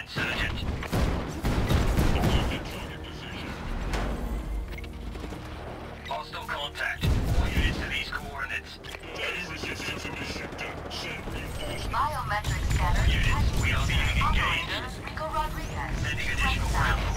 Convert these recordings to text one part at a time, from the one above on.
Insurgent. Hostile contact. All units to these coordinates. Biometric scanner Units, we are being engaged. Operator Rodriguez. Sending additional ground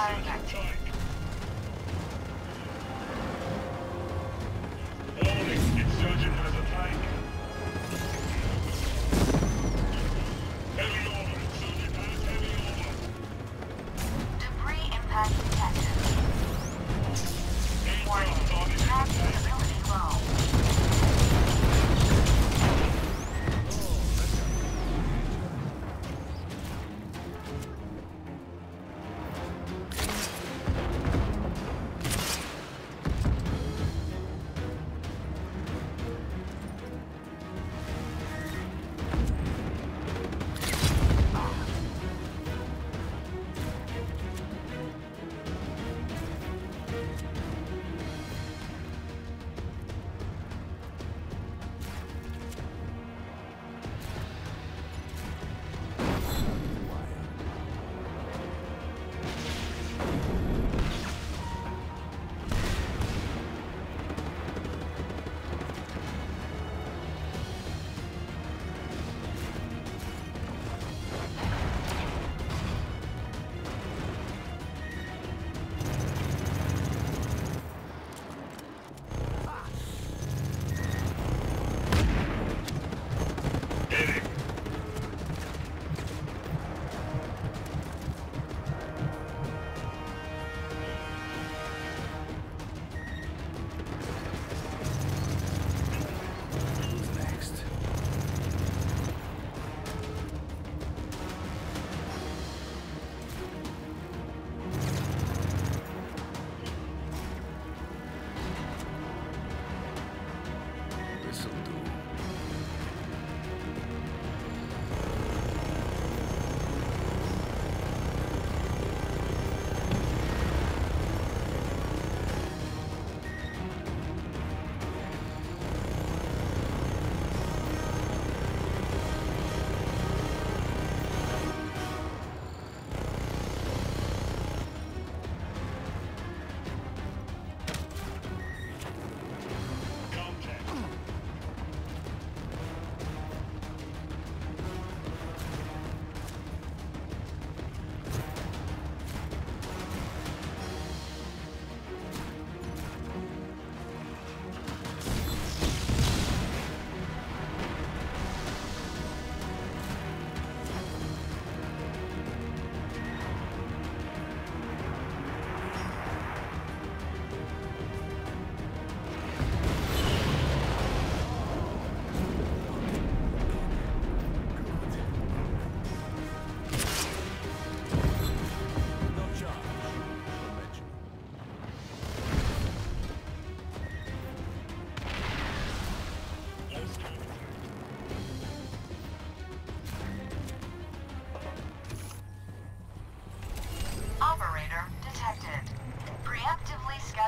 firing activity.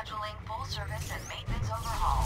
Scheduling full service and maintenance overhaul.